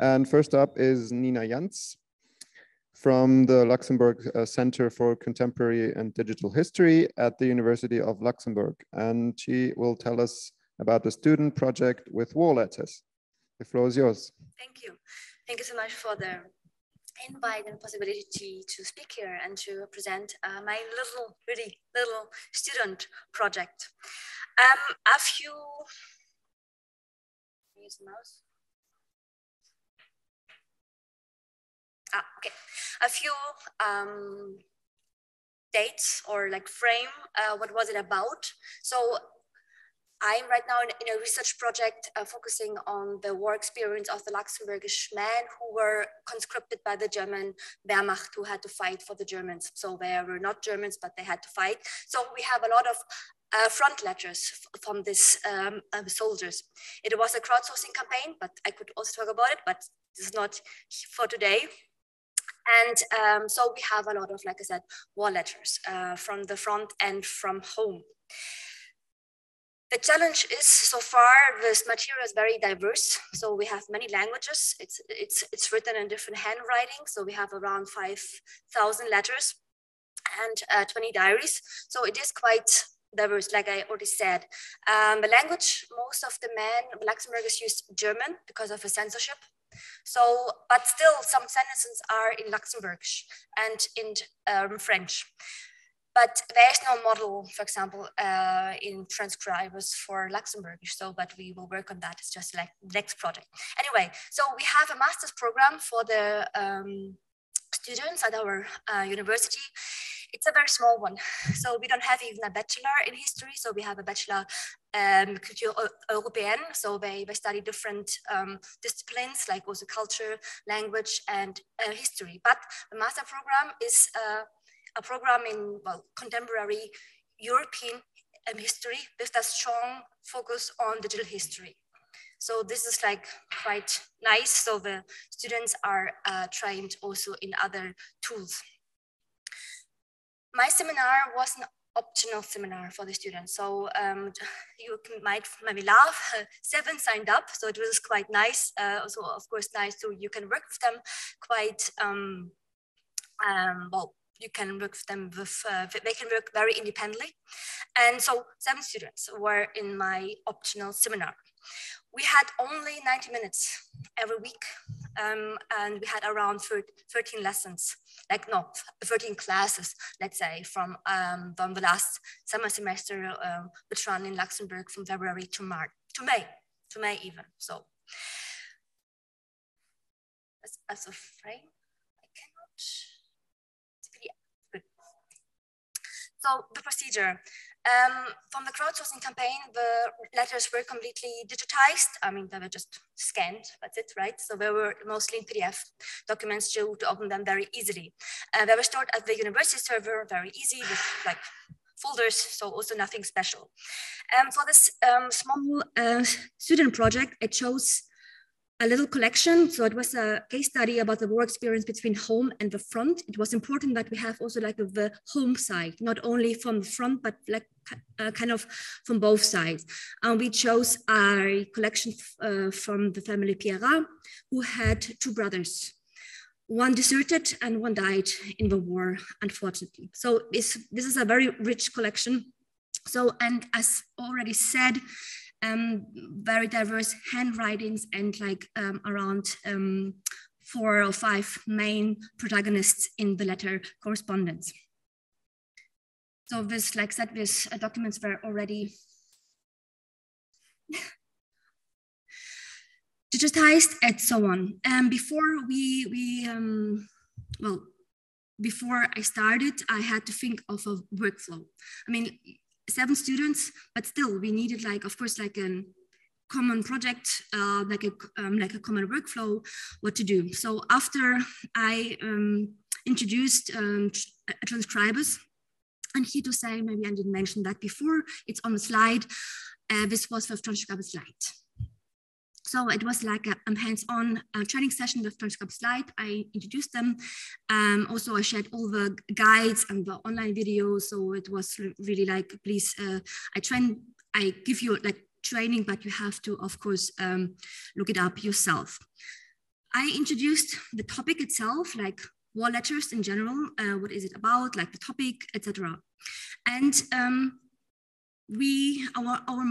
And first up is Nina Janz from the Luxembourg uh, Center for Contemporary and Digital History at the University of Luxembourg. And she will tell us about the student project with war letters. The floor is yours. Thank you. Thank you so much for the invite and possibility to speak here and to present uh, my little, really little student project. Um, a few, use mouse. Ah, okay, a few um, dates or like frame, uh, what was it about? So I'm right now in, in a research project uh, focusing on the war experience of the Luxembourgish men who were conscripted by the German Wehrmacht who had to fight for the Germans. So they were not Germans, but they had to fight. So we have a lot of uh, front letters from these um, uh, soldiers. It was a crowdsourcing campaign, but I could also talk about it, but is not for today. And um, so we have a lot of, like I said, war letters uh, from the front and from home. The challenge is so far this material is very diverse. So we have many languages. It's it's it's written in different handwriting. So we have around five thousand letters and uh, 20 diaries. So it is quite diverse, like I already said. Um, the language, most of the men, Luxembourgers use German because of the censorship. So, but still some sentences are in Luxembourgish and in um, French. But there is no model, for example, uh, in Transkribus for Luxembourgish. So, but we will work on that. It's just like next project. Anyway, so we have a master's program for the um, students at our uh, university. It's a very small one. So we don't have even a bachelor in history. So we have a bachelor um, culture européenne. So they, they study different um, disciplines like also culture, language, and uh, history. But the master program is uh, a program in well, contemporary European um, history with a strong focus on digital history. So this is like quite nice. So the students are uh, trained also in other tools. My seminar was an optional seminar for the students. So um, you might maybe laugh, seven signed up. So it was quite nice. Uh, also, of course, nice to you can work with them quite um, um, well you can work with them with, uh, they can work very independently. And so seven students were in my optional seminar. We had only 90 minutes every week. Um, and we had around 13 lessons, like no, 13 classes, let's say, from, um, from the last summer semester, um, which ran in Luxembourg from February to March, to May, to May even, so. As, as a frame, I cannot, So the procedure. Um, from the crowdsourcing campaign, the letters were completely digitized. I mean, they were just scanned, that's it, right? So they were mostly in PDF documents to, to open them very easily. Uh, they were stored at the university server, very easy with like folders, so also nothing special. Um, for this um, small uh, student project, I chose a little collection. So it was a case study about the war experience between home and the front. It was important that we have also like the home side, not only from the front, but like uh, kind of from both sides. And we chose a collection uh, from the family Pierrat, who had two brothers. One deserted and one died in the war, unfortunately. So this is a very rich collection. So, and as already said, um, very diverse handwritings and like um, around um, four or five main protagonists in the letter correspondence. So this, like said, these uh, documents were already digitized and so on. And before we, we um, well, before I started, I had to think of a workflow. I mean, seven students, but still we needed like, of course, like a common project, uh, like a um, like a common workflow, what to do. So after I um, introduced um, Transkribus, and here to say, maybe I didn't mention that before, it's on the slide. Uh, this was for Transkribus Lite. So it was like a um, hands-on uh, training session with Transkribus Lite. I introduced them. Um, also, I shared all the guides and the online videos. So it was really like, please, uh, I train, I give you like training, but you have to, of course, um, look it up yourself. I introduced the topic itself, like war letters in general, uh, what is it about, like the topic, etc. And um, we, our, our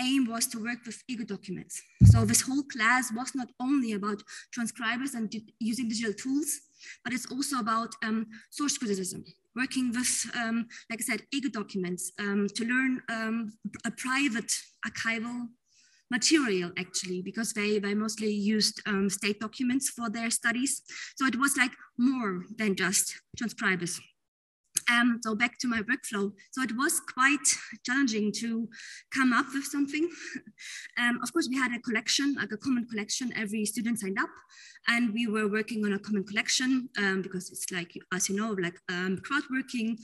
aim was to work with ego documents. So this whole class was not only about Transkribus and di using digital tools, but it's also about um, source criticism, working with, um, like I said, ego documents um, to learn um, a private archival material actually, because they, they mostly used um, state documents for their studies. So it was like more than just Transkribus. Um, so back to my workflow. So it was quite challenging to come up with something. um, of course, we had a collection, like a common collection. Every student signed up, and we were working on a common collection um, because it's like, as you know, like um, crowd working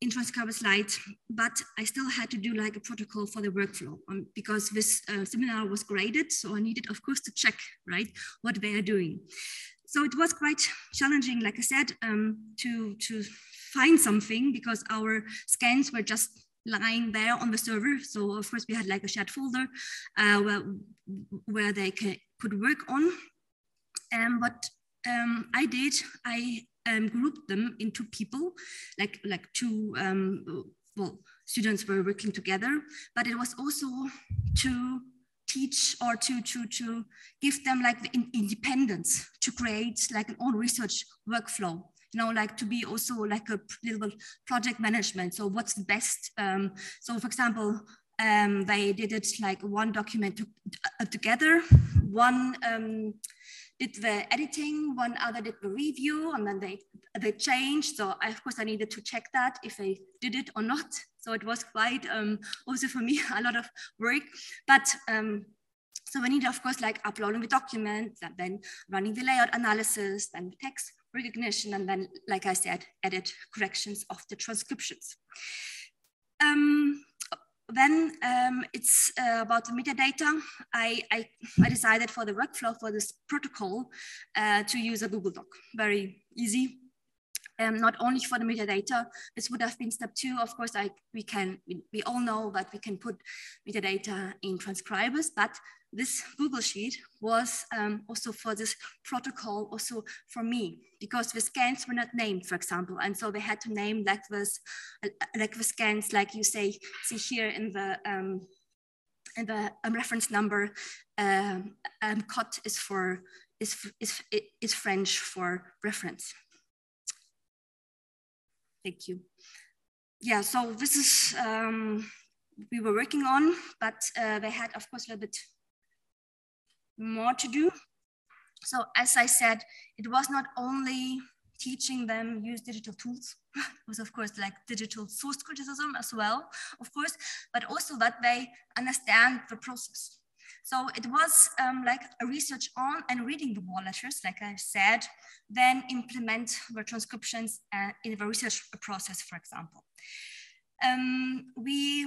in Transkribus Lite. But I still had to do like a protocol for the workflow um, because this uh, seminar was graded. So I needed, of course, to check right what they are doing. So it was quite challenging, like I said, um, to to find something because our scans were just lying there on the server. So of course we had like a shared folder uh, where, where they can, could work on. And what um, I did, I um, grouped them into people, like, like two, um, well, students were working together, but it was also to teach or to, to, to give them like the independence to create like an own research workflow you know, like to be also like a little project management. So what's the best? Um, so for example, um, they did it like one document to, uh, together, one um, did the editing, one other did the review, and then they they changed. So I, of course I needed to check that if they did it or not. So it was quite um, also for me a lot of work, but um, so we need, of course, like uploading the document, and then running the layout analysis, then the text recognition, and then, like I said, edit corrections of the transcriptions. Um, then um, it's uh, about the metadata. I, I, I, decided for the workflow for this protocol uh, to use a Google Doc. Very easy. Um, not only for the metadata, this would have been step two. Of course, I, we can, we, we all know that we can put metadata in Transkribus, but this Google Sheet was um, also for this protocol, also for me, because the scans were not named, for example. And so they had to name like this, uh, like the scans, like you say, see here in the, um, in the um, reference number, um, um, COT is for, is, is, is French for reference. Thank you. Yeah, so this is, um, we were working on, but uh, they had, of course, a little bit more to do. So as I said, it was not only teaching them use digital tools, it was of course like digital source criticism as well, of course, but also that they understand the process. So it was um, like a research on and reading the war letters, like I said, then implement the transcriptions uh, in the research process, for example. Um, we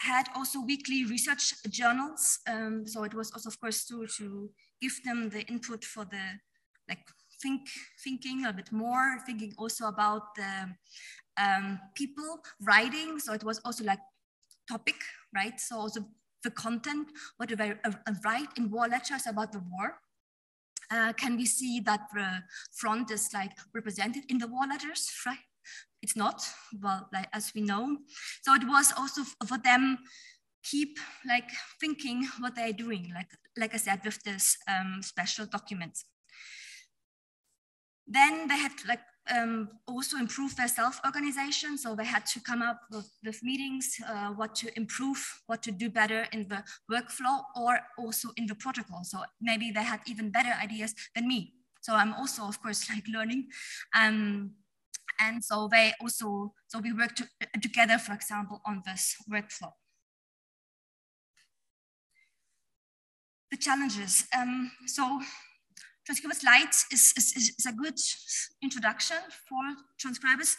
had also weekly research journals. Um, so it was also, of course, to, to give them the input for the like think thinking a bit more, thinking also about the um, people writing. So it was also like topic, right? So also the content, what do I uh, uh, write in war letters about the war? Uh, can we see that the front is like represented in the war letters, right? It's not well like as we know so it was also for them keep like thinking what they're doing like like i said with this um, special documents then they had like um, also improve their self-organization. So they had to come up with, with meetings, uh, what to improve, what to do better in the workflow or also in the protocol. So maybe they had even better ideas than me. So I'm also, of course, like learning. Um, and so they also, so we work to, together, for example, on this workflow. The challenges. Um, so Transkribus Lite is, is, is, a good introduction for Transkribus,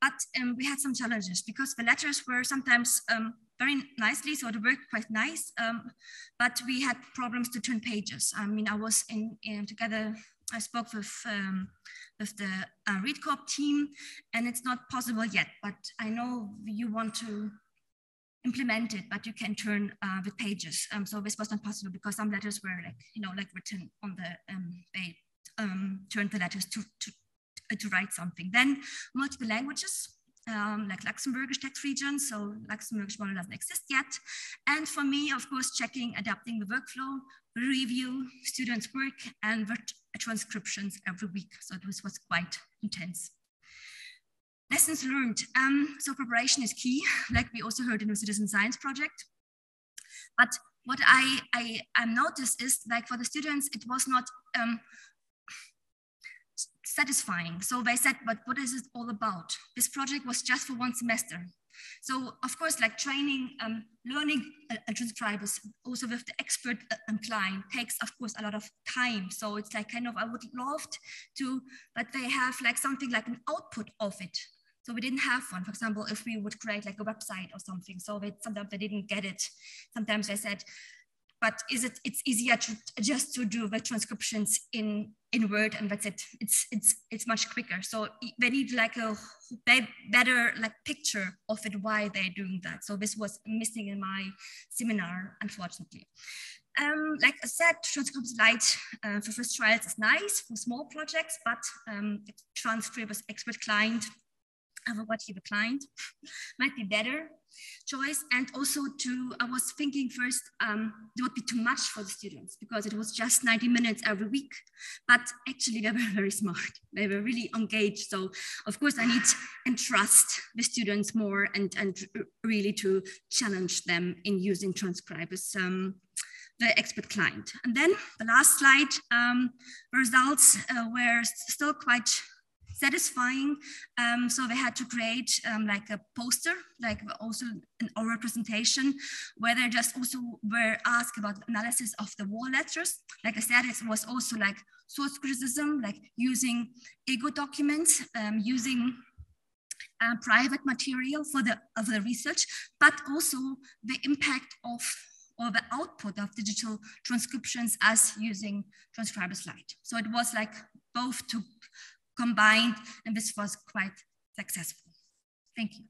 but um, we had some challenges because the letters were sometimes um, very nicely, so it worked quite nice, um, but we had problems to turn pages. I mean, I was in, in together, I spoke with um, with the uh, READ-COOP team, and it's not possible yet, but I know you want to implement it, but you can turn uh, with pages. Um, so this was not possible because some letters were like, you know, like written on the, um, they um, turned the letters to, to, to write something. Then multiple languages, um, like Luxembourgish text region. So Luxembourgish model doesn't exist yet. And for me, of course, checking, adapting the workflow, review students' work and transcriptions every week. So this was quite intense. Lessons learned. Um, so preparation is key, like we also heard in the citizen science project. But what I, I, I noticed is like for the students, it was not um, satisfying. So they said, but what is it all about? This project was just for one semester. So of course, like training, um, learning uh, Transkribus also with the expert uh, client takes of course a lot of time. So it's like kind of, I would love to, but they have like something like an output of it. So we didn't have one. For example, if we would create like a website or something, so they, sometimes they didn't get it. Sometimes they said, but is it, it's easier to just to do the transcriptions in, in Word and that's it. It's, it's, it's much quicker. So they need like a better like picture of it, why they're doing that. So this was missing in my seminar, unfortunately. Um, like I said, Transkribus Lite uh, for first trials is nice for small projects, but um, Transkribus with expert client what he declined might be better choice. And also to, I was thinking first, um, it would be too much for the students because it was just 90 minutes every week. But actually they were very smart. They were really engaged. So of course I need and trust the students more and, and really to challenge them in using Transkribus. Um, the expert client. And then the last slide, um, results uh, were still quite satisfying. Um, so they had to create um, like a poster, like also an oral presentation, where they just also were asked about analysis of the wall letters. Like I said, it was also like source criticism, like using ego documents, um, using uh, private material for the, of the research, but also the impact of or the output of digital transcriptions as using Transkribus Lite. So it was like both to combined, and this was quite successful. Thank you.